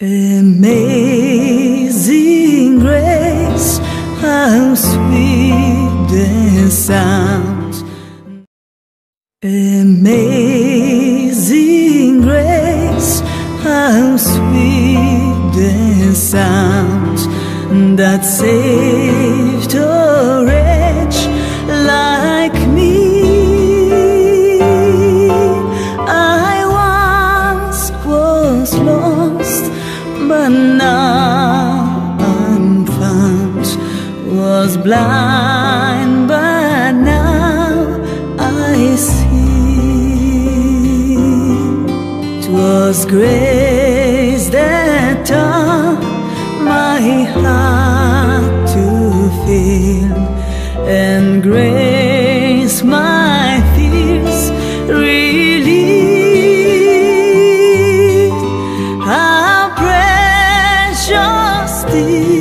Amazing grace, how sweet the sound. Amazing grace, how sweet the sound that saved blind, but now I see. Twas grace that taught my heart to feel, and grace my fears relieved. How precious. Thee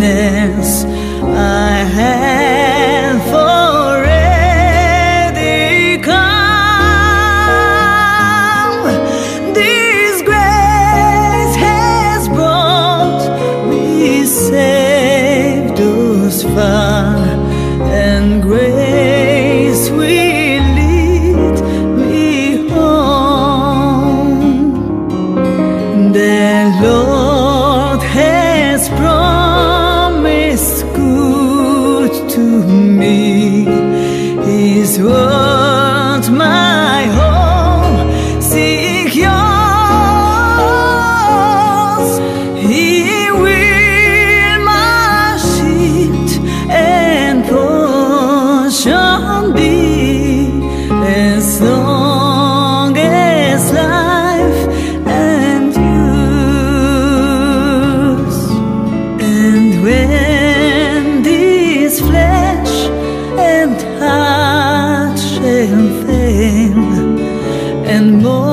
business I had. is what my and more.